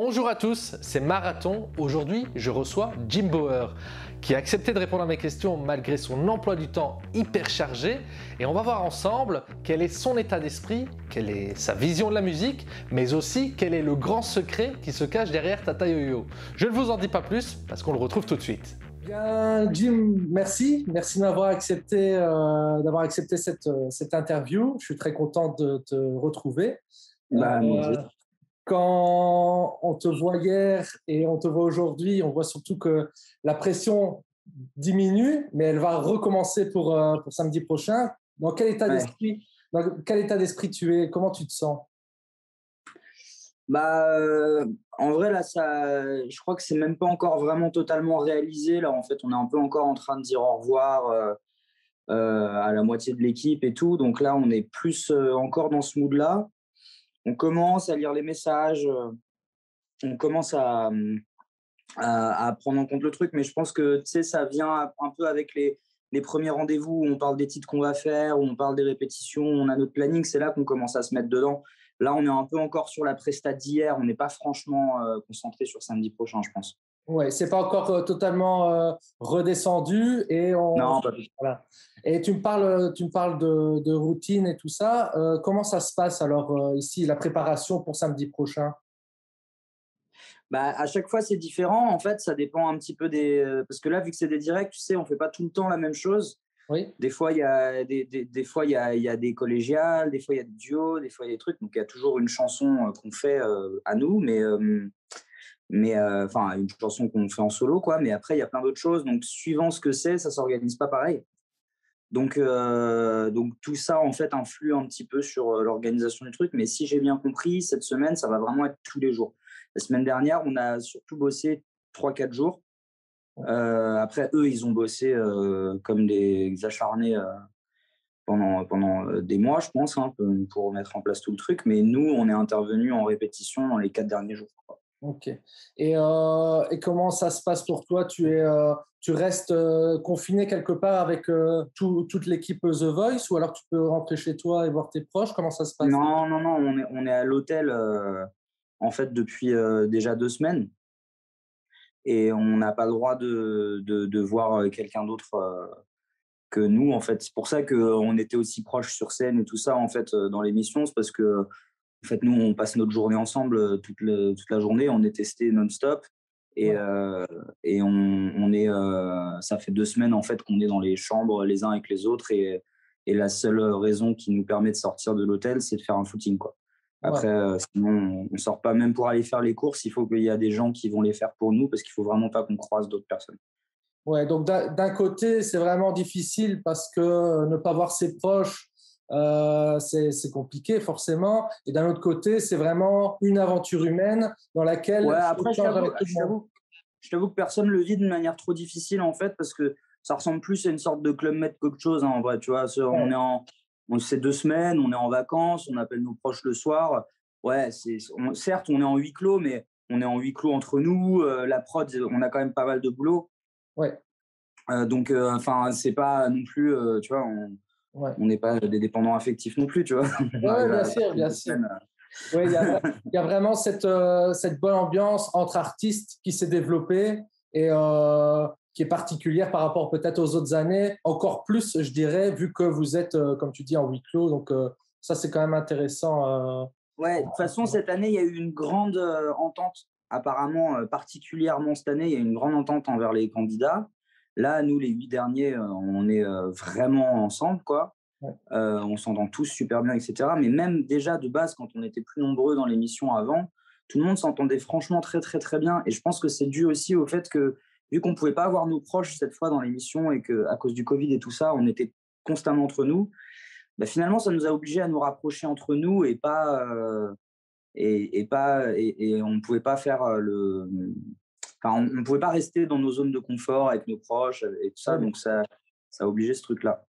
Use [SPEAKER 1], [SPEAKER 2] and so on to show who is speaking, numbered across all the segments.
[SPEAKER 1] Bonjour à tous, c'est Marathon. Aujourd'hui, je reçois Jim Bauer qui a accepté de répondre à mes questions malgré son emploi du temps hyper chargé. Et on va voir ensemble quel est son état d'esprit, quelle est sa vision de la musique, mais aussi quel est le grand secret qui se cache derrière Tata Yo-Yo. Je ne vous en dis pas plus parce qu'on le retrouve tout de suite.
[SPEAKER 2] Bien, Jim, merci. Merci d'avoir accepté, euh, d'avoir accepté cette, euh, cette, interview. Je suis très content de te retrouver.
[SPEAKER 3] Bah, euh,
[SPEAKER 2] quand on te voit hier et on te voit aujourd'hui, on voit surtout que la pression diminue, mais elle va recommencer pour, euh, pour samedi prochain. Dans quel état d'esprit dans quel état d'esprit tu es? Comment tu te sens?
[SPEAKER 3] Bah, euh, en vrai, là, ça, je crois que c'est même pas encore vraiment totalement réalisé. Là, en fait, on est un peu encore en train de dire au revoir euh, à la moitié de l'équipe et tout. Donc là, on est plus encore dans ce mood-là on commence à lire les messages, euh, on commence à, à, prendre en compte le truc, mais je pense que ça vient un peu avec les, premiers rendez-vous où on parle des titres qu'on va faire, où on parle des répétitions, on a notre planning, c'est là qu'on commence à se mettre dedans. Là, on est un peu encore sur la presta d'hier, on n'est pas franchement euh, concentré sur samedi prochain, je pense.
[SPEAKER 2] Ouais, c'est pas encore euh, totalement euh, redescendu et on.
[SPEAKER 3] Non,
[SPEAKER 2] Voilà. Et tu me parles, tu me parles de, de routine et tout ça. Euh, comment ça se passe alors ici la préparation pour samedi prochain?
[SPEAKER 3] Bah, à chaque fois, c'est différent. En fait, ça dépend un petit peu des. Parce que là, vu que c'est des directs, tu sais, on fait pas tout le temps la même chose.
[SPEAKER 2] Oui.
[SPEAKER 3] Des fois, il y a des, des, des fois il y a, y a, des collégiales, des fois il y a des duos, des fois il y a des trucs. Donc il y a toujours une chanson qu'on fait à nous, mais mais euh, enfin une chanson qu'on fait en solo quoi. Mais après il y a plein d'autres choses. Donc suivant ce que c'est ça s'organise pas pareil. Donc euh, donc tout ça en fait influe un petit peu sur euh, l'organisation du truc. Mais si j'ai bien compris cette semaine ça va vraiment être tous les jours. La semaine dernière on a surtout bossé trois quatre jours. Après eux ils ont bossé comme des acharnés pendant, pendant des mois, je pense, hein, pour mettre en place tout le truc. Mais nous, on est intervenu en répétition dans les quatre derniers jours.
[SPEAKER 2] Ok. Et, euh, et, comment ça se passe pour toi? Tu es, euh, tu restes euh, confiné quelque part avec toute l'équipe The Voice, ou alors tu peux rentrer chez toi et voir tes proches? Comment ça se passe?
[SPEAKER 3] Non, non, non. On est, on est à l'hôtel en fait depuis déjà deux semaines, et on n'a pas le droit de, de, de voir quelqu'un d'autre que nous. En fait, c'est pour ça qu'on était aussi proches sur scène et tout ça en fait dans l'émission, c'est parce que en fait, nous, on passe notre journée ensemble euh, toute, toute la journée. On est testé non-stop. Et, euh, et on, on est, euh, ça fait deux semaines en fait qu'on est dans les chambres les uns avec les autres. Et, et la seule raison qui nous permet de sortir de l'hôtel, c'est de faire un footing. Quoi. Après, sinon, on ne sort pas même pour aller faire les courses. Il faut qu'il y a des gens qui vont les faire pour nous parce qu'il ne faut vraiment pas qu'on croise d'autres personnes.
[SPEAKER 2] Ouais, donc d'un côté, c'est vraiment difficile parce que ne pas voir ses proches, euh, c'est compliqué forcément. Et d'un autre côté, c'est vraiment une aventure humaine dans laquelle.
[SPEAKER 3] Ouais, après, je t'avoue que personne ne le vit de manière trop difficile en fait, parce que ça ressemble plus à une sorte de club med qu'autre chose. Hein, en vrai, tu vois, on est en, on sait deux semaines, on est en vacances, on appelle nos proches le soir. Ouais, c'est, certes, on est en huis clos, mais on est en huis clos entre nous. Euh, la prod, on a quand même pas mal de boulot.
[SPEAKER 2] Ouais.
[SPEAKER 3] Euh, donc, enfin, c'est pas non plus, tu vois, on, on n'est pas des dépendants affectifs non plus, tu vois.
[SPEAKER 2] Oui, bien sûr, bien sûr. il y, a vraiment cette, euh, cette bonne ambiance entre artistes qui s'est développée et euh, qui est particulière par rapport peut-être aux autres années, encore plus, je dirais, vu que vous êtes, euh, comme tu dis, en huis clos. Donc, ça, c'est quand même intéressant.
[SPEAKER 3] Ouais, de toute façon, cette année, il y a eu une grande entente. Apparemment, particulièrement cette année, il y a eu une grande entente envers les candidats. Là, nous, les huit derniers, euh, on est euh, vraiment ensemble, quoi. Euh, on s'entend tous super bien, etc. Mais même déjà de base, quand on était plus nombreux dans l'émission avant, tout le monde s'entendait franchement très, très, très bien. Et je pense que c'est dû aussi au fait que, vu qu'on ne pouvait pas avoir nos proches cette fois dans l'émission et qu'à cause du Covid et tout ça, on était constamment entre nous, bah, finalement, ça nous a obligés à nous rapprocher entre nous et pas. et, pas et, on ne pouvait pas faire le, on ne pouvait pas rester dans nos zones de confort avec nos proches et tout ça, donc ça, ça a obligé ce truc-là.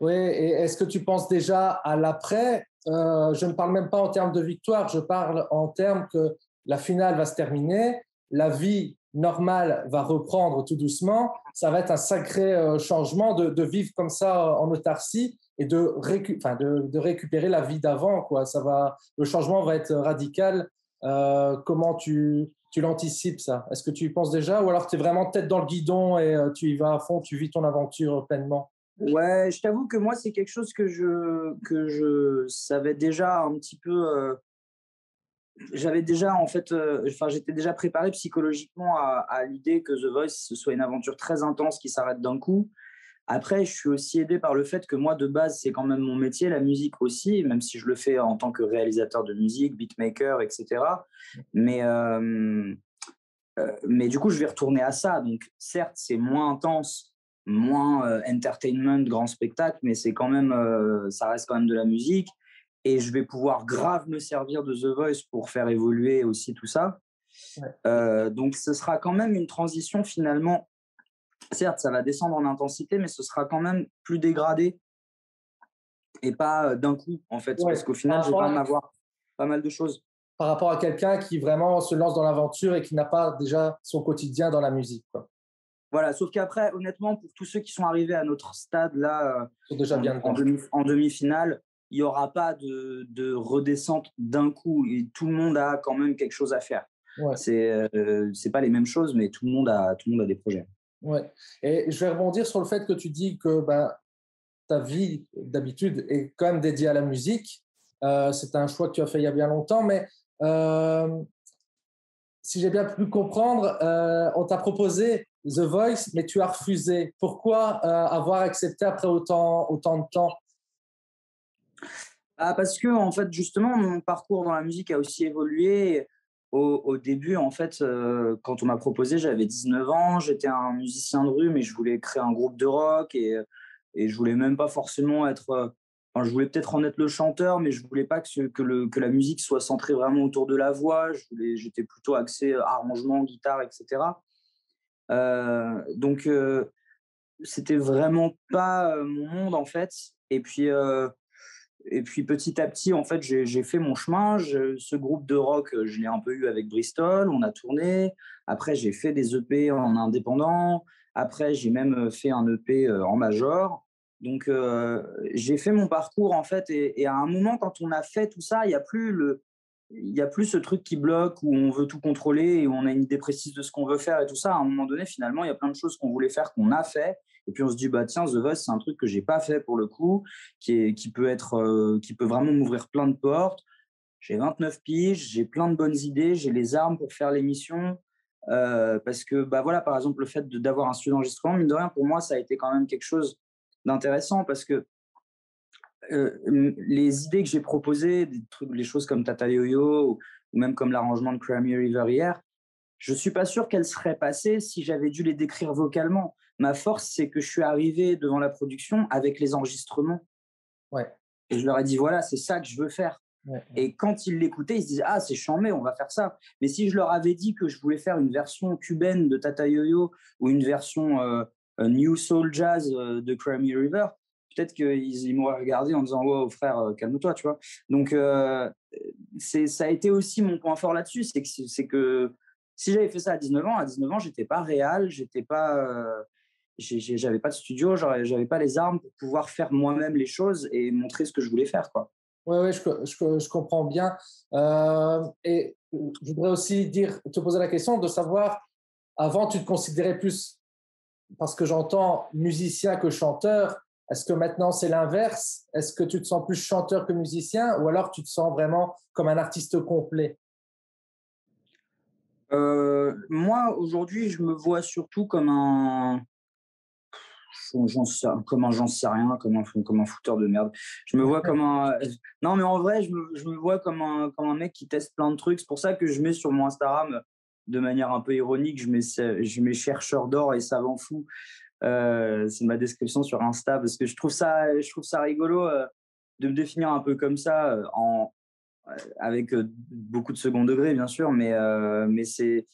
[SPEAKER 2] Oui, et est-ce que tu penses déjà à l'après? Euh, Je ne parle même pas en termes de victoire, je parle en termes que la finale va se terminer, la vie normale va reprendre tout doucement. Ça va être un sacré euh, changement de, vivre comme ça en autarcie et de, de, de récupérer la vie d'avant. Quoi. Ça va, le changement va être radical comment tu, tu l'anticipes ça Est-ce que tu y penses déjà ou alors tu es vraiment tête dans le guidon et tu y vas à fond, tu vis ton aventure pleinement?
[SPEAKER 3] Ouais, je t'avoue que moi, c'est quelque chose que je, que je savais déjà un petit peu. j'avais déjà, en fait, enfin, j'étais déjà préparé psychologiquement à, à l'idée que The Voice, ce soit une aventure très intense qui s'arrête d'un coup. Après, je suis aussi aidé par le fait que moi, de base, c'est quand même mon métier, la musique aussi, même si je le fais en tant que réalisateur de musique, beatmaker, etc. Mais, euh, euh, mais du coup, je vais retourner à ça. Donc, certes, c'est moins intense, moins euh, entertainment, grand spectacle, mais c'est quand même, ça reste quand même de la musique. Et je vais pouvoir grave me servir de The Voice pour faire évoluer aussi tout ça. donc, ce sera quand même une transition finalement certes, ça va descendre en intensité, mais ce sera quand même plus dégradé et pas d'un coup, en fait, parce qu'au final, je vais quand même avoir pas mal de choses.
[SPEAKER 2] Par rapport à quelqu'un qui vraiment se lance dans l'aventure et qui n'a pas déjà son quotidien dans la musique. Quoi.
[SPEAKER 3] Voilà, sauf qu'après, honnêtement, pour tous ceux qui sont arrivés à notre stade là,
[SPEAKER 2] déjà en, bien
[SPEAKER 3] en, demi, finale il n'y aura pas de, de redescente d'un coup et tout le monde a quand même quelque chose à faire. Ouais. C'est euh, c'est pas les mêmes choses, mais tout le monde a, tout le monde a des projets.
[SPEAKER 2] Ouais. Et je vais rebondir sur le fait que tu dis que ben, ta vie d'habitude est quand même dédiée à la musique. Euh, c'est un choix que tu as fait il y a bien longtemps, mais euh, si j'ai bien pu comprendre, euh, on t'a proposé The Voice, mais tu as refusé. Pourquoi avoir accepté après autant, autant de temps?
[SPEAKER 3] Ah, Parce que, en fait, justement, mon parcours dans la musique a aussi évolué au, début, en fait, euh, quand on m'a proposé, j'avais 19 ans, j'étais un musicien de rue, mais je voulais créer un groupe de rock et, je voulais même pas forcément être. Euh, je voulais peut-être en être le chanteur, mais je voulais pas que, que, la musique soit centrée vraiment autour de la voix. J'étais plutôt axé arrangement, guitare, etc. Euh, donc, c'était vraiment pas mon monde, en fait. Et puis, et puis petit à petit, en fait, j'ai fait mon chemin. ce groupe de rock, euh, je l'ai un peu eu avec Bristol. On a tourné. Après, j'ai fait des EP en indépendant. Après, j'ai même euh, fait un EP euh, en major. Donc, j'ai fait mon parcours en fait. Et, à un moment, quand on a fait tout ça, il n'y a plus le, il y a plus ce truc qui bloque où on veut tout contrôler et où on a une idée précise de ce qu'on veut faire et tout ça. À un moment donné, finalement, il y a plein de choses qu'on voulait faire qu'on a fait et puis on se dit, bah tiens, The Voice, c'est un truc que j'ai pas fait pour le coup, qui, est, qui, peut, être, euh, qui peut vraiment m'ouvrir plein de portes. J'ai 29 piges, j'ai plein de bonnes idées, j'ai les armes pour faire l'émission. Euh, parce que, bah voilà, par exemple, le fait d'avoir un studio d'enregistrement, mine de rien, pour moi, ça a été quand même quelque chose d'intéressant parce que euh, les idées que j'ai proposées, des trucs, les choses comme Tata Yo-Yo ou, même comme l'arrangement de Crammy River hier, je suis pas sûr qu'elles seraient passées si j'avais dû les décrire vocalement. Ma force, c'est que je suis arrivé devant la production avec les enregistrements.
[SPEAKER 2] Ouais.
[SPEAKER 3] Et je leur ai dit, voilà, c'est ça que je veux faire. Et quand ils l'écoutaient, ils se disaient, ah, c'est chambé, on va faire ça. Mais si je leur avais dit que je voulais faire une version cubaine de Tata Yo-Yo ou une version euh, New Soul Jazz euh, de Crammy River, peut-être qu'ils m'auraient regardé en disant, wow, frère, euh, calme-toi, tu vois. Donc, c'est ça a été aussi mon point fort là-dessus, c'est que, que si j'avais fait ça à 19 ans, à 19 ans, j'étais pas réel, j'étais pas j'avais pas de studio, j'avais pas les armes pour pouvoir faire moi-même les choses et montrer ce que je voulais faire. Quoi.
[SPEAKER 2] Oui, ouais, je, je, je, comprends bien. Euh, et je voudrais aussi dire, te poser la question de savoir, avant, tu te considérais plus, parce que j'entends musicien que chanteur, est-ce que maintenant c'est l'inverse? Est-ce que tu te sens plus chanteur que musicien ou alors tu te sens vraiment comme un artiste complet?
[SPEAKER 3] Euh, Moi, aujourd'hui, je me vois surtout comme un, j'en sais, comment j'en sais rien, comme un, comme un fouteur de merde. Je me vois comme un. Non, mais en vrai, je me, je me vois comme un, comme un mec qui teste plein de trucs. C'est pour ça que je mets sur mon Instagram, de manière un peu ironique, je mets, je mets chercheur d'or et savant fou. Euh, c'est ma description sur Insta parce que je trouve ça, je trouve ça rigolo euh, de me définir un peu comme ça, euh, en, avec beaucoup de second degré, bien sûr, mais, mais c'est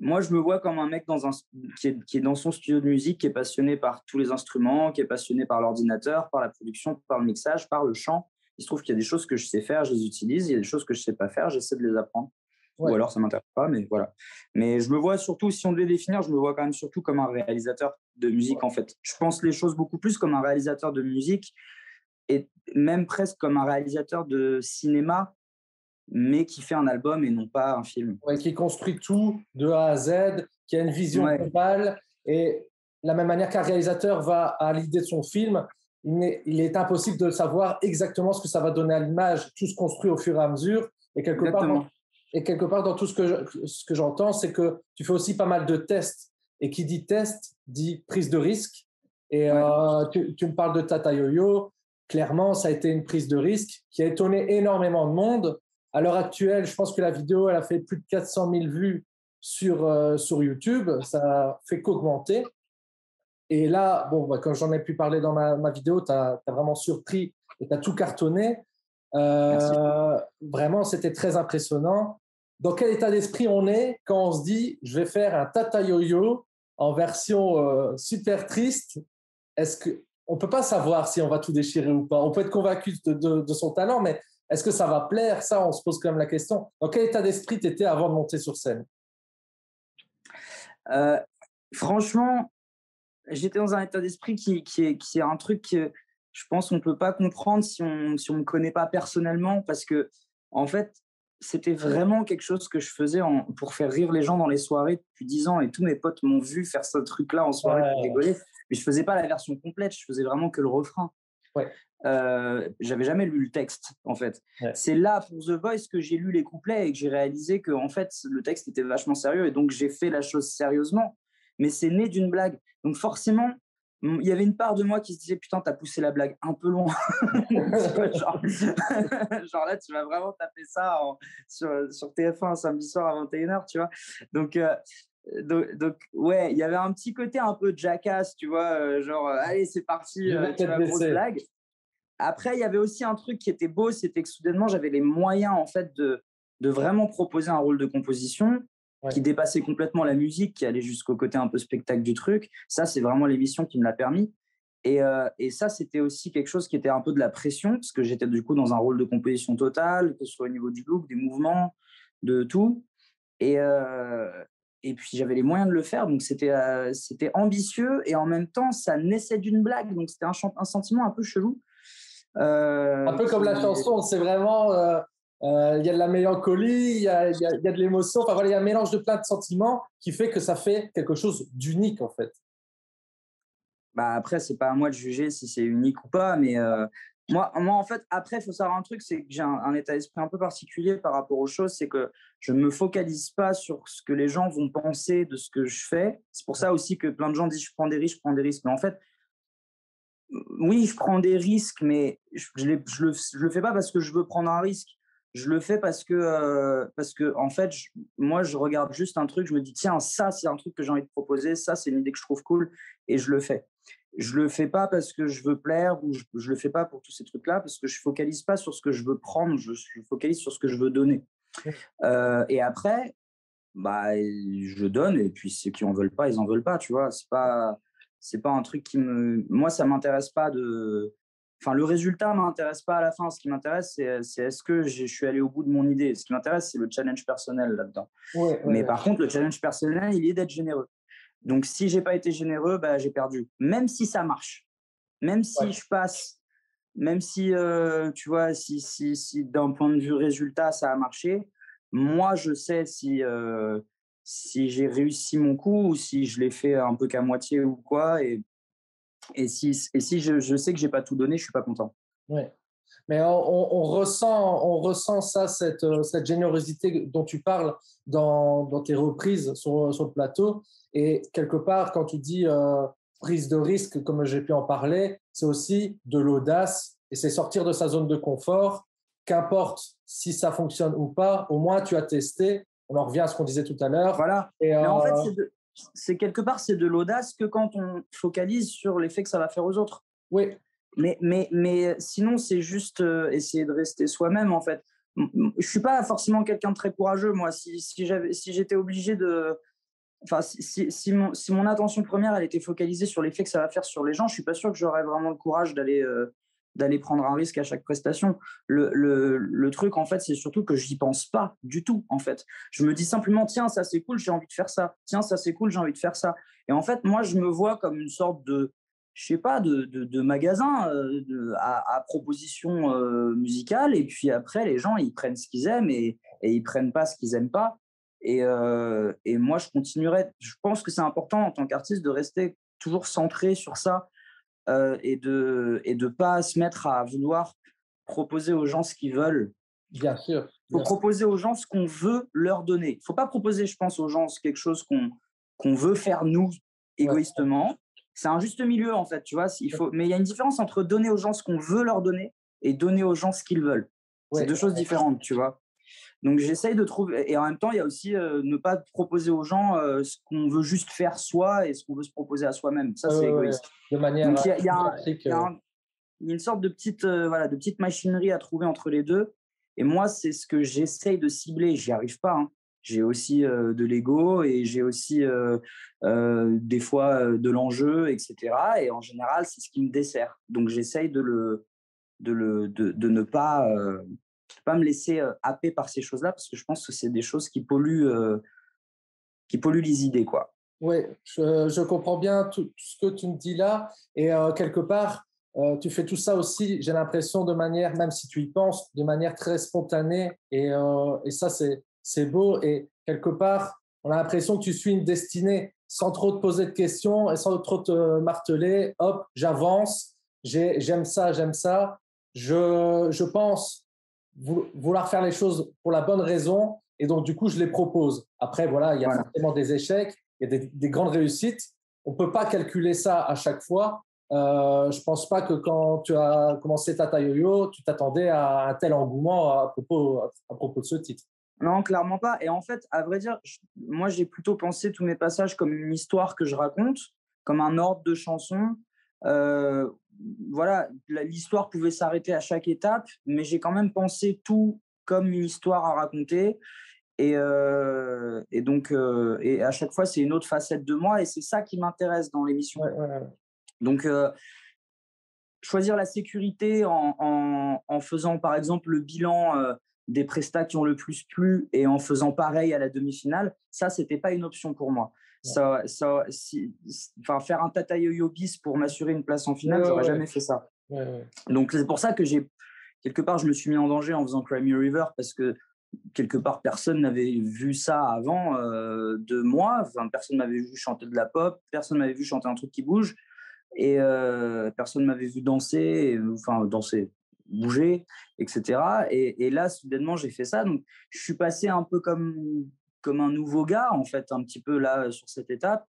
[SPEAKER 3] moi, je me vois comme un mec dans un, qui, est, qui est dans son studio de musique, qui est passionné par tous les instruments, qui est passionné par l'ordinateur, par la production, par le mixage, par le chant. Il se trouve qu'il y a des choses que je sais faire, je les utilise. Il y a des choses que je ne sais pas faire, j'essaie de les apprendre. Ou alors, ça ne m'intéresse pas, mais voilà. Mais je me vois surtout, si on devait définir, je me vois quand même surtout comme un réalisateur de musique, en fait. Je pense les choses beaucoup plus comme un réalisateur de musique et même presque comme un réalisateur de cinéma mais qui fait un album et non pas un film.
[SPEAKER 2] qui construit tout de A à Z, qui a une vision globale. Et la même manière qu'un réalisateur va à l'idée de son film, il est, il est, impossible de savoir exactement ce que ça va donner à l'image. Tout se construit au fur et à mesure. Et quelque, part dans, et quelque part, dans tout ce que, ce que j'entends, c'est que tu fais aussi pas mal de tests. Et qui dit test dit prise de risque. Et euh, tu, tu, me parles de Tata Yo-Yo. Clairement, ça a été une prise de risque qui a étonné énormément de monde. À l'heure actuelle, je pense que la vidéo, elle a fait plus de 400 000 vues sur, euh, sur YouTube. Ça fait qu'augmenter. Et là, bon, bah, quand j'en ai pu parler dans ma, ma vidéo, tu as, vraiment surpris et tu as tout cartonné. Euh, vraiment, c'était très impressionnant. Dans quel état d'esprit on est quand on se dit, je vais faire un tata yo-yo en version euh, super triste? Est-ce que on peut pas savoir si on va tout déchirer ou pas? On peut être convaincu de, de, son talent, mais est-ce que ça va plaire? Ça, on se pose quand même la question. Dans quel état d'esprit tu étais avant de monter sur scène?
[SPEAKER 3] Euh, Franchement, j'étais dans un état d'esprit qui, qui, est, qui est un truc que je pense qu'on ne peut pas comprendre si on si ne me connaît pas personnellement parce que, en fait, c'était vraiment quelque chose que je faisais en, pour faire rire les gens dans les soirées depuis 10 ans et tous mes potes m'ont vu faire ce truc-là en soirée pour rigoler. Mais je faisais pas la version complète, je faisais vraiment que le refrain.
[SPEAKER 2] Ouais.
[SPEAKER 3] Euh, j'avais jamais lu le texte en fait. C'est là pour The Voice que j'ai lu les couplets et que j'ai réalisé que en fait le texte était vachement sérieux et donc j'ai fait la chose sérieusement. Mais c'est né d'une blague. Donc forcément, il y avait une part de moi qui se disait putain t'as poussé la blague un peu loin genre, là tu vas vraiment taper ça sur, sur, TF1 samedi soir à 21h tu vois donc, euh, donc, ouais il y avait un petit côté un peu jackass tu vois euh, genre allez c'est parti tu vois, grosse blague après il y avait aussi un truc qui était beau c'était que soudainement j'avais les moyens en fait de de vraiment proposer un rôle de composition qui dépassait complètement la musique, qui allait jusqu'au côté un peu spectacle du truc. Ça, c'est vraiment l'émission qui me l'a permis. Et, euh, et ça, c'était aussi quelque chose qui était un peu de la pression, parce que j'étais du coup dans un rôle de composition totale, que ce soit au niveau du look, des mouvements, de tout. Et, euh, et puis j'avais les moyens de le faire, donc c'était euh, c'était ambitieux et en même temps ça naissait d'une blague, donc c'était un, un, sentiment un peu chelou.
[SPEAKER 2] Un peu comme la chanson, c'est vraiment euh, il y a de la mélancolie, il y a, y, a, y a, de l'émotion. Enfin voilà, il y a un mélange de plein de sentiments qui fait que ça fait quelque chose d'unique en fait.
[SPEAKER 3] Bah après, c'est pas à moi de juger si c'est unique ou pas, mais euh, moi, moi, en fait, après, il faut savoir un truc, c'est que j'ai un, état d'esprit un peu particulier par rapport aux choses, c'est que je ne me focalise pas sur ce que les gens vont penser de ce que je fais. C'est pour ça aussi que plein de gens disent je prends des risques, je prends des risques. Mais en fait, oui, je prends des risques, mais je ne le, fais pas parce que je veux prendre un risque je le fais parce que, euh, parce que en fait, moi, je regarde juste un truc, je me dis, tiens, ça, c'est un truc que j'ai envie de proposer, ça, c'est une idée que je trouve cool, et je le fais. Je le fais pas parce que je veux plaire, ou je, je le fais pas pour tous ces trucs-là, parce que je focalise pas sur ce que je veux prendre, je, focalise sur ce que je veux donner. Euh, et après, bah, je donne, et puis ceux qui en veulent pas, ils en veulent pas, tu vois. C'est pas, c'est pas un truc qui me, moi, ça m'intéresse pas de Enfin, le résultat m'intéresse pas à la fin. Ce qui m'intéresse, c'est est-ce que je suis allé au bout de mon idée? Ce qui m'intéresse, c'est le challenge personnel là-dedans. Mais par contre, le challenge personnel, il est d'être généreux. Donc, si j'ai pas été généreux, bah, j'ai perdu. Même si ça marche, même si je passe, même si euh, tu vois, si, si, si d'un point de vue résultat, ça a marché, moi, je sais si euh, si j'ai réussi mon coup ou si je l'ai fait un peu qu'à moitié ou quoi. Et et si, et si je, je sais que j'ai pas tout donné, je suis pas content.
[SPEAKER 2] Ouais. Mais on, on, ressent, on ressent ça, cette, euh, cette générosité dont tu parles dans, dans tes reprises sur, sur, le plateau. Et quelque part, quand tu dis euh, prise de risque, comme j'ai pu en parler, c'est aussi de l'audace et c'est sortir de sa zone de confort. Qu'importe si ça fonctionne ou pas, au moins tu as testé. On en revient à ce qu'on disait tout à l'heure.
[SPEAKER 3] Voilà. Et, Mais en fait, euh, c'est quelque part, c'est de l'audace que quand on focalise sur l'effet que ça va faire aux autres.
[SPEAKER 2] Oui.
[SPEAKER 3] Mais, mais, mais sinon, c'est juste euh, essayer de rester soi-même, en fait. Je suis pas forcément quelqu'un de très courageux, moi. Si, si j'avais, si j'étais obligé de, enfin, si, si, mon, si mon attention première, elle était focalisée sur l'effet que ça va faire sur les gens, je suis pas sûr que j'aurais vraiment le courage d'aller, euh, d'aller prendre un risque à chaque prestation. Le, le, le truc, en fait, c'est surtout que j'y pense pas du tout, en fait. Je me dis simplement, tiens, ça c'est cool, j'ai envie de faire ça. Tiens, ça c'est cool, j'ai envie de faire ça. Et en fait, moi, je me vois comme une sorte de, je sais pas, de, de, magasins euh, à, proposition euh, musicale. Et puis après, les gens, ils prennent ce qu'ils aiment et, et ils prennent pas ce qu'ils aiment pas. Et, euh, et, moi, je continuerai. Je pense que c'est important en tant qu'artiste de rester toujours centré sur ça et de et de pas se mettre à vouloir proposer aux gens ce qu'ils veulent.
[SPEAKER 2] Bien sûr.
[SPEAKER 3] Il faut proposer aux gens ce qu'on veut leur donner. Il faut pas proposer, je pense, aux gens quelque chose qu'on qu'on veut faire nous égoïstement c'est un juste milieu en fait, tu vois. Il faut, mais il y a une différence entre donner aux gens ce qu'on veut leur donner et donner aux gens ce qu'ils veulent. C'est deux choses différentes, tu vois. Donc j'essaye de trouver, et en même temps, il y a aussi euh, ne pas proposer aux gens euh, ce qu'on veut juste faire soi et ce qu'on veut se proposer à soi-même. Ça, c'est égoïste.
[SPEAKER 2] De manière. Donc
[SPEAKER 3] il y, a, une sorte de petite, euh, voilà, de petite machinerie à trouver entre les deux. Et moi, c'est ce que j'essaye de cibler. J'y arrive pas. Hein j'ai aussi de l'ego et j'ai aussi des fois de l'enjeu, etc. Et en général, c'est ce qui me dessert. Donc j'essaye de, le, de, le, de, de ne pas, pas me laisser happer par ces choses-là parce que je pense que c'est des choses qui polluent, qui polluent les idées. Quoi.
[SPEAKER 2] Oui, je, je, comprends bien tout, ce que tu me dis là. Et quelque part, tu fais tout ça aussi, j'ai l'impression, de manière, même si tu y penses, de manière très spontanée. Et, et ça, c'est c'est beau et quelque part, on a l'impression que tu suis une destinée sans trop te poser de questions et sans trop te marteler. Hop, j'avance, j'aime ça, j'aime ça. Je, je pense vouloir faire les choses pour la bonne raison et donc du coup, je les propose. Après, voilà, il y a forcément des échecs, il y a des, grandes réussites. On ne peut pas calculer ça à chaque fois. Euh, je pense pas que quand tu as commencé Tata Yo-Yo, tu t'attendais à un tel engouement à propos, à propos de ce titre.
[SPEAKER 3] Non, clairement pas. Et en fait, à vrai dire, moi, j'ai plutôt pensé tous mes passages comme une histoire que je raconte, comme un ordre de chanson. Euh, voilà, l'histoire pouvait s'arrêter à chaque étape, mais j'ai quand même pensé tout comme une histoire à raconter. Et, euh, et donc, euh, et à chaque fois, c'est une autre facette de moi, et c'est ça qui m'intéresse dans l'émission. Donc, choisir la sécurité en, en, en, faisant, par exemple, le bilan des prestats qui ont le plus plu et en faisant pareil à la demi-finale, ça, c'était pas une option pour moi. Ça, ça, si, enfin, faire un tata yo bis pour m'assurer une place en finale, j'aurais jamais fait ça. Donc, c'est pour ça que j'ai, quelque part, je me suis mis en danger en faisant Crimey River parce que quelque part, personne n'avait vu ça avant euh, de moi. Enfin, personne m'avait vu chanter de la pop, personne m'avait vu chanter un truc qui bouge et euh, personne m'avait vu danser, enfin danser, bouger, etc. Et, là, soudainement, j'ai fait ça. Donc, je suis passé un peu comme, comme un nouveau gars, en fait, un petit peu là, sur cette étape.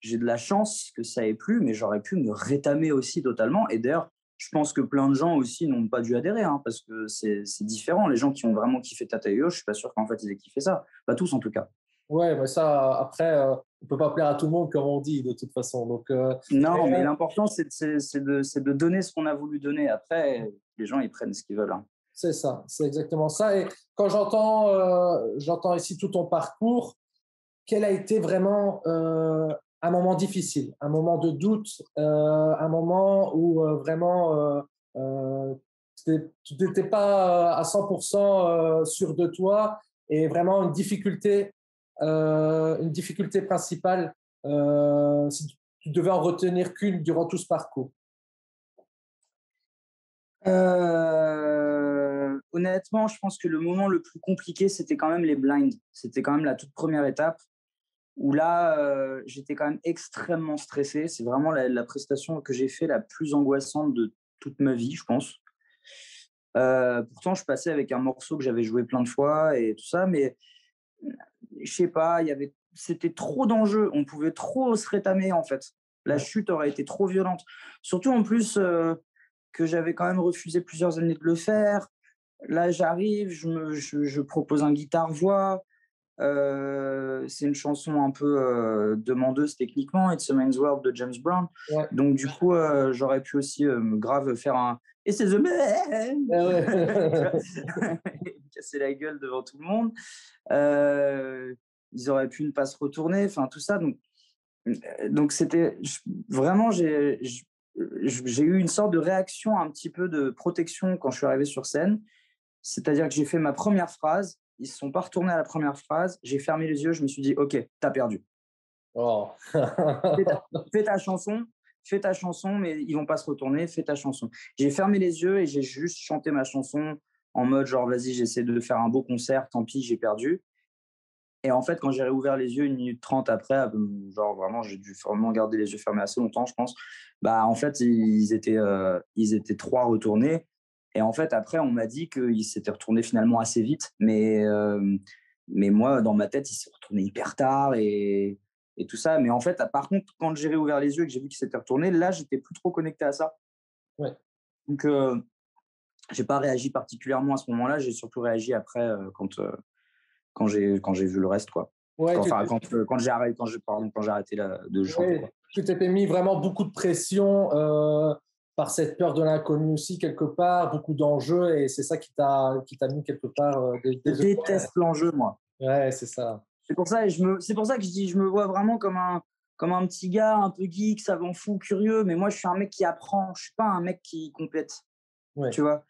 [SPEAKER 3] J'ai de la chance que ça ait plu, mais j'aurais pu me rétamer aussi totalement. Et d'ailleurs, je pense que plein de gens aussi n'ont pas dû adhérer, hein, parce que c'est différent. Les gens qui ont vraiment kiffé Tata Yo, je suis pas sûr qu'en fait ils aient kiffé ça. Pas tous en tout cas.
[SPEAKER 2] Ouais, mais ça, après, euh, on peut pas plaire à tout le monde comme on dit de toute façon. Donc, euh,
[SPEAKER 3] non, mais l'important c'est de, de, donner ce qu'on a voulu donner. Après, les gens ils prennent ce qu'ils veulent. Hein.
[SPEAKER 2] C'est ça, c'est exactement ça. Et quand j'entends, euh, j'entends ici tout ton parcours, quel a été vraiment un moment difficile, un moment de doute, un moment où vraiment tu n'étais pas à 100% sûr de toi et vraiment une difficulté euh, une difficulté principale euh, si tu devais en retenir qu'une durant tout ce parcours
[SPEAKER 3] euh, Honnêtement, je pense que le moment le plus compliqué, c'était quand même les blinds. C'était quand même la toute première étape où là, j'étais quand même extrêmement stressé. C'est vraiment la, prestation que j'ai fait la plus angoissante de toute ma vie, je pense. pourtant, je passais avec un morceau que j'avais joué plein de fois et tout ça, mais je sais pas, il y avait, c'était trop d'enjeux. On pouvait trop se rétamer en fait. La chute aurait été trop violente. Surtout en plus euh, que j'avais quand même refusé plusieurs années de le faire. Là, j'arrive, je, me, je, propose un guitare-voix. Euh, c'est une chanson un peu euh, demandeuse techniquement, It's a Man's World de James Brown. Donc, du coup, j'aurais pu aussi grave faire un Et c'est The Man ah Casser la gueule devant tout le monde ils auraient pu ne pas se retourner, enfin tout ça. Donc, donc c'était vraiment, j'ai eu une sorte de réaction un petit peu de protection quand je suis arrivé sur scène. C'est-à-dire que j'ai fait ma première phrase, ils ne sont pas retournés à la première phrase, j'ai fermé les yeux, je me suis dit, OK, t'as perdu. Oh. fais, ta, chanson, fais ta chanson, mais ils vont pas se retourner, fais ta chanson. J'ai fermé les yeux et j'ai juste chanté ma chanson en mode genre, vas-y, j'essaie de faire un beau concert, tant pis, j'ai perdu. Et en fait, quand j'ai réouvert les yeux une minute trente après, euh, genre vraiment, j'ai dû vraiment garder les yeux fermés assez longtemps, je pense. Bah, en fait, ils étaient, euh, ils étaient trois retournés. Et en fait, après, on m'a dit qu'ils s'étaient retournés finalement assez vite. Mais, euh, mais moi, dans ma tête, ils s'est retournés hyper tard et, et tout ça. Mais en fait, par contre, quand j'ai réouvert les yeux et que j'ai vu qu'ils s'étaient retournés, là, j'étais plus trop connecté à ça.
[SPEAKER 2] Ouais.
[SPEAKER 3] Donc, euh, j'ai pas réagi particulièrement à ce moment-là. J'ai surtout réagi après euh, quand, euh, quand j'ai quand j'ai vu le reste, quoi.
[SPEAKER 2] Ouais,
[SPEAKER 3] enfin, quand, quand j'ai arrêté, quand j'ai quand j'ai arrêté la, de.
[SPEAKER 2] Ouais, tu t'étais mis vraiment beaucoup de pression par cette peur de l'inconnu aussi quelque part, beaucoup d'enjeux et c'est ça qui t'a qui t'a mis quelque part.
[SPEAKER 3] Des, des je déteste l'enjeu, moi.
[SPEAKER 2] Ouais, c'est ça.
[SPEAKER 3] C'est pour ça, je me, c'est pour ça que je dis, je me vois vraiment comme un, comme un petit gars, un peu geek, savant fou, curieux. Mais moi, je suis un mec qui apprend. Je suis pas un mec qui complète. Tu vois?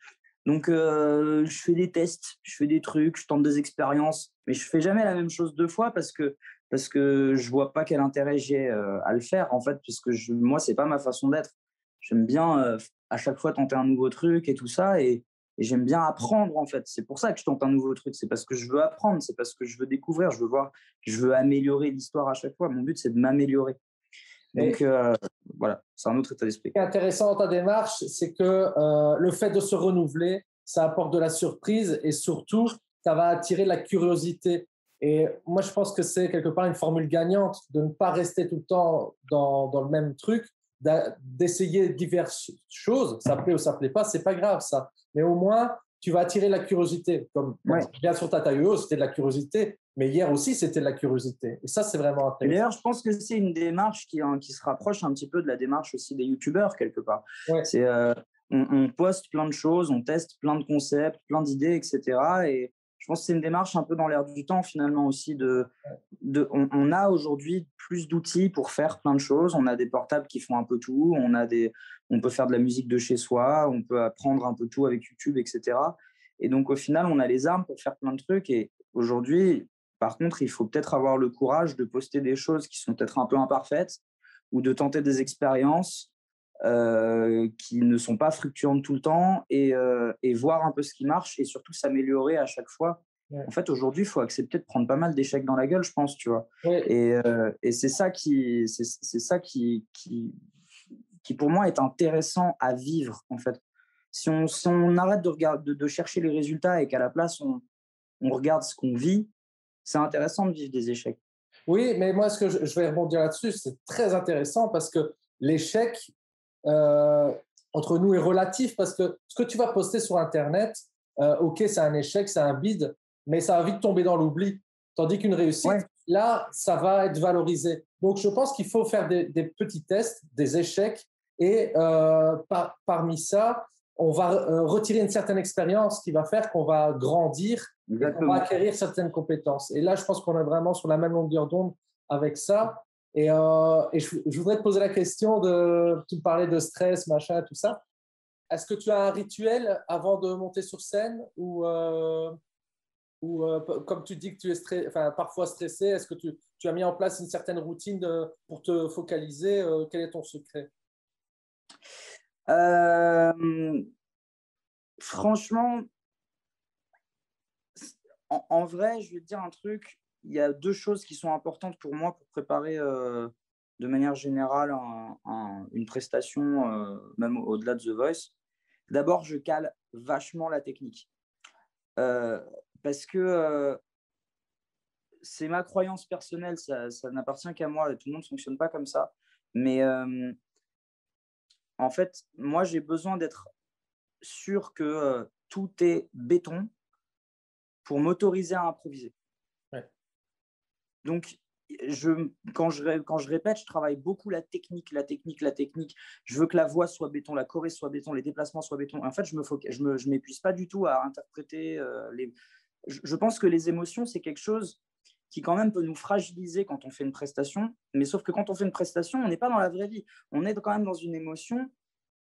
[SPEAKER 3] Donc, je fais des tests, je fais des trucs, je tente des expériences, mais je fais jamais la même chose deux fois parce que parce que je vois pas quel intérêt j'ai à le faire en fait, parce que je, moi, c'est pas ma façon d'être. J'aime bien à chaque fois tenter un nouveau truc et tout ça, et, et j'aime bien apprendre en fait. C'est pour ça que je tente un nouveau truc. C'est parce que je veux apprendre, c'est parce que je veux découvrir, je veux voir, je veux améliorer l'histoire à chaque fois. Mon but, c'est de m'améliorer. Donc euh, voilà, c'est un autre état d'esprit.
[SPEAKER 2] Ce qui est intéressant dans ta démarche, c'est que euh, le fait de se renouveler, ça apporte de la surprise et surtout, ça va attirer la curiosité. Et moi, je pense que c'est quelque part une formule gagnante de ne pas rester tout le temps dans, dans le même truc, d'essayer diverses choses. Ça plaît ou ça plaît pas, c'est pas grave ça. Mais au moins, tu vas attirer la curiosité. Comme
[SPEAKER 3] Ouais.
[SPEAKER 2] bien sûr, ta taille c'était de la curiosité, mais hier aussi, c'était de la curiosité. Et ça, c'est vraiment intéressant.
[SPEAKER 3] D'ailleurs, je pense que c'est une démarche qui, hein, qui se rapproche un petit peu de la démarche aussi des youtubeurs quelque part.
[SPEAKER 2] Ouais.
[SPEAKER 3] C'est euh, on, on poste plein de choses, on teste plein de concepts, plein d'idées, etc. Et je pense que c'est une démarche un peu dans l'air du temps finalement aussi. De, de, on, on a aujourd'hui plus d'outils pour faire plein de choses. On a des portables qui font un peu tout. On, a des, on peut faire de la musique de chez soi. On peut apprendre un peu tout avec YouTube, etc. Et donc au final, on a les armes pour faire plein de trucs. Et aujourd'hui, par contre, il faut peut-être avoir le courage de poster des choses qui sont peut-être un peu imparfaites ou de tenter des expériences euh, qui ne sont pas fluctuantes tout le temps et, euh, et voir un peu ce qui marche et surtout s'améliorer à chaque fois.
[SPEAKER 2] Ouais.
[SPEAKER 3] En fait, aujourd'hui, il faut accepter de prendre pas mal d'échecs dans la gueule, je pense, tu vois.
[SPEAKER 2] Ouais.
[SPEAKER 3] Et, euh, et c'est ça qui, c'est c'est ça qui, qui, qui pour moi est intéressant à vivre, en fait. Si on, si on arrête de, regarder, de, de chercher les résultats et qu'à la place on, on regarde ce qu'on vit, c'est intéressant de vivre des échecs.
[SPEAKER 2] Oui, mais moi, ce que je, je vais rebondir là-dessus, c'est très intéressant parce que l'échec euh, entre nous est relatif parce que ce que tu vas poster sur Internet, euh, ok, c'est un échec, c'est un bide, mais ça va vite tomber dans l'oubli. Tandis qu'une réussite,
[SPEAKER 3] Ouais.
[SPEAKER 2] là, ça va être valorisé. Donc, je pense qu'il faut faire des, des petits tests, des échecs, et euh, par- parmi ça, on va euh, retirer une certaine expérience qui va faire qu'on va grandir on va acquérir certaines compétences. Et là, je pense qu'on est vraiment sur la même longueur d'onde avec ça. Et, euh, et je, je voudrais te poser la question de, tu me parlais de stress, machin, tout ça. Est-ce que tu as un rituel avant de monter sur scène ou, euh, ou euh, comme tu dis que tu es enfin, parfois stressé, est-ce que tu, tu as mis en place une certaine routine de- pour te focaliser euh, Quel est ton secret?
[SPEAKER 3] Euh, franchement, en, vrai, je vais te dire un truc. Il y a deux choses qui sont importantes pour moi pour préparer euh, de manière générale un- un- une prestation, euh, même au- au-delà de The Voice. D'abord, je cale vachement la technique. Euh, parce que c'est ma croyance personnelle, ça, ça n'appartient qu'à moi, tout le monde ne fonctionne pas comme ça. Mais en fait, moi, j'ai besoin d'être sûr que euh, tout est béton pour m'autoriser à improviser.
[SPEAKER 2] Ouais.
[SPEAKER 3] Donc, je, quand, je, ré- quand je répète, je travaille beaucoup la technique, la technique, la technique. Je veux que la voix soit béton, la choré soit béton, les déplacements soient béton. En fait, je ne me, je m'épuise pas du tout à interpréter euh, les. Je, je pense que les émotions, c'est quelque chose qui quand même peut nous fragiliser quand on fait une prestation. Mais sauf que quand on fait une prestation, on n'est pas dans la vraie vie. On est quand même dans une émotion,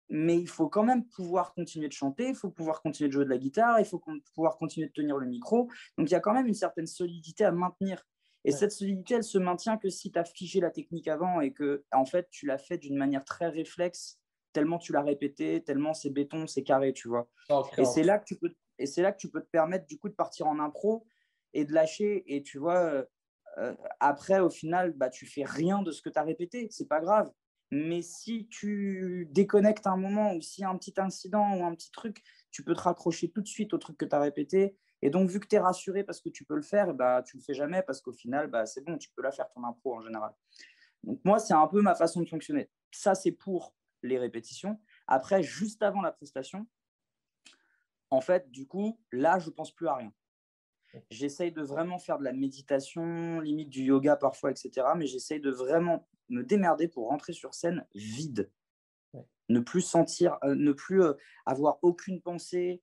[SPEAKER 3] mais il faut quand même pouvoir continuer de chanter, il faut pouvoir continuer de jouer de la guitare, il faut pouvoir continuer de tenir le micro. Donc il y a quand même une certaine solidité à maintenir. Et cette solidité, elle se maintient que si tu as figé la technique avant et que, en fait, tu l'as fait d'une manière très réflexe, tellement tu l'as répété, tellement c'est béton, c'est carré, tu vois. et c'est là que tu peux, et c'est là que tu peux te permettre du coup de partir en impro et de lâcher. Et tu vois, euh, euh, après, au final, bah, tu fais rien de ce que tu as répété. C'est pas grave. Mais si tu déconnectes un moment ou s'il y a un petit incident ou un petit truc, tu peux te raccrocher tout de suite au truc que tu as répété. Et donc, vu que tu es rassuré parce que tu peux le faire, bah, tu ne le fais jamais parce qu'au final, bah, c'est bon, tu peux la faire ton impro en général. Donc, moi, c'est un peu ma façon de fonctionner. Ça, c'est pour les répétitions. Après, juste avant la prestation, en fait, du coup, là, je pense plus à rien. J'essaye de vraiment faire de la méditation, limite du yoga parfois, etc. Mais j'essaye de vraiment me démerder pour rentrer sur scène vide. Ne plus sentir, euh, ne plus euh, avoir aucune pensée.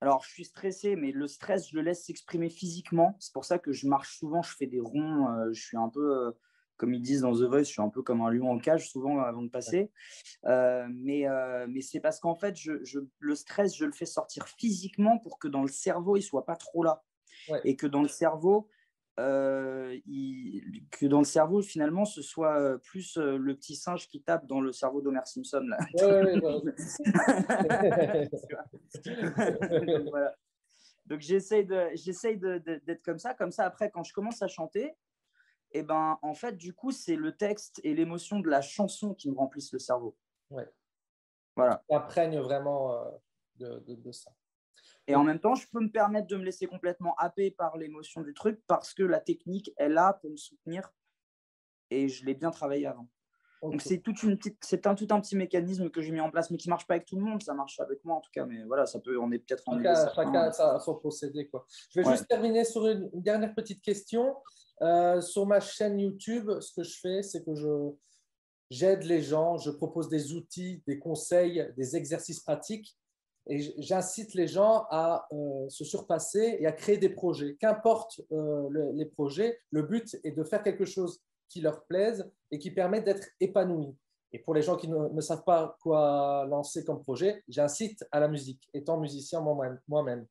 [SPEAKER 3] Alors, je suis stressé, mais le stress, je le laisse s'exprimer physiquement. C'est pour ça que je marche souvent, je fais des ronds, euh, je suis un peu comme ils disent dans The Voice, je suis un peu comme un lion en cage souvent avant de passer. Euh, mais euh, mais c'est parce qu'en fait, je, je, le stress, je le fais sortir physiquement pour que dans le cerveau, il soit pas trop là. Et que dans le cerveau, euh, il, que dans le cerveau, finalement, ce soit plus le petit singe qui tape dans le cerveau d'Homer Simpson. Là. Donc, voilà. Donc j'essaye d'être comme ça. Comme ça, après, quand je commence à chanter, et eh ben en fait, du coup, c'est le texte et l'émotion de la chanson qui me remplissent le cerveau.
[SPEAKER 2] Ouais. Voilà. Imprègne vraiment euh, de, de, ça.
[SPEAKER 3] Et en même temps, je peux me permettre de me laisser complètement happer par l'émotion du truc parce que la technique est là pour me soutenir et je l'ai bien travaillé avant. Donc c'est toute une petite, c'est un tout un petit mécanisme que j'ai mis en place, mais qui marche pas avec tout le monde. Ça marche avec moi en tout cas, mais voilà, ça peut, on est peut-être en
[SPEAKER 2] chacun, chacun a son procédé quoi. Je vais juste terminer sur une dernière petite question. Euh, sur ma chaîne YouTube, ce que je fais, c'est que je j'aide les gens, je propose des outils, des conseils, des exercices pratiques, et j'incite les gens à euh, se surpasser et à créer des projets. Qu'importe euh, les projets, le but est de faire quelque chose qui leur plaise et qui permet d'être épanoui. Et pour les gens qui ne, savent pas quoi lancer comme projet, j'incite à la musique, étant musicien moi-même.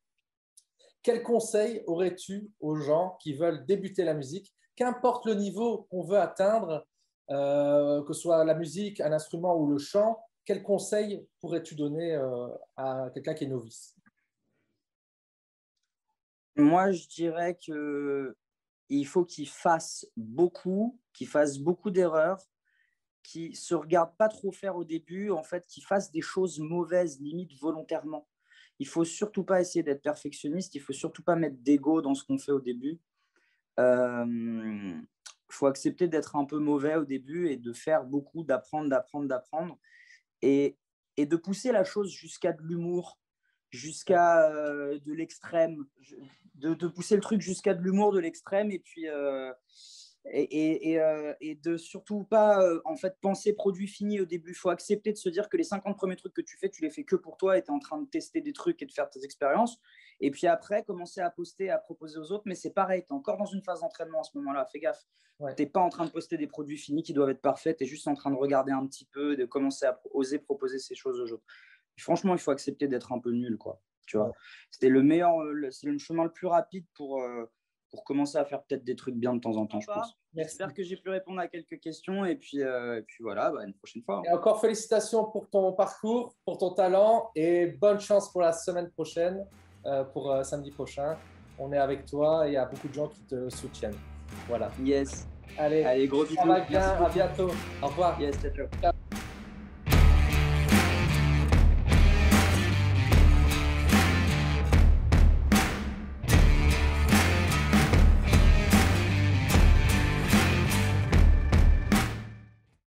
[SPEAKER 2] Quel conseil aurais-tu aux gens qui veulent débuter la musique, qu'importe le niveau qu'on veut atteindre, euh, que ce soit la musique, un instrument ou le chant, quel conseil pourrais-tu donner euh, à quelqu'un qui est novice?
[SPEAKER 3] Moi, je dirais que il faut qu'il fasse beaucoup, qu'il fasse beaucoup d'erreurs, qu'il se regarde pas trop faire au début, en fait, qu'il fasse des choses mauvaises, limite volontairement. Il faut surtout pas essayer d'être perfectionniste, il faut surtout pas mettre d'ego dans ce qu'on fait au début. Il euh, faut accepter d'être un peu mauvais au début et de faire beaucoup, d'apprendre, d'apprendre, d'apprendre, et, de pousser la chose jusqu'à de l'humour, jusqu'à euh, de l'extrême, de, de, pousser le truc jusqu'à de l'humour de l'extrême. Et puis euh, et, et, euh, et, de surtout pas en fait penser produit fini au début. Il faut accepter de se dire que les 50 premiers trucs que tu fais, tu les fais que pour toi et tu es en train de tester des trucs et de faire tes expériences. Et puis après, commencer à poster, à proposer aux autres. Mais c'est pareil, tu es encore dans une phase d'entraînement à ce moment-là. Fais gaffe. Tu n'es pas en train de poster des produits finis qui doivent être parfaits. Tu es juste en train de regarder un petit peu de commencer à oser proposer ces choses aux autres franchement, il faut accepter d'être un peu nul, quoi. Tu vois, c'était le meilleur, c'est le chemin le plus rapide pour, euh, pour commencer à faire peut-être des trucs bien de temps en temps, je pense. J'espère que j'ai pu répondre à quelques questions et puis, euh, puis voilà, bah, une prochaine fois.
[SPEAKER 2] Et encore félicitations pour ton parcours, pour ton talent et bonne chance pour la semaine prochaine, euh, pour samedi prochain. On est avec toi et il y a beaucoup de gens qui te soutiennent. Voilà.
[SPEAKER 3] Yes.
[SPEAKER 2] Allez,
[SPEAKER 3] Allez gros bisous.
[SPEAKER 2] À bientôt. Au revoir.
[SPEAKER 3] Yes, ciao.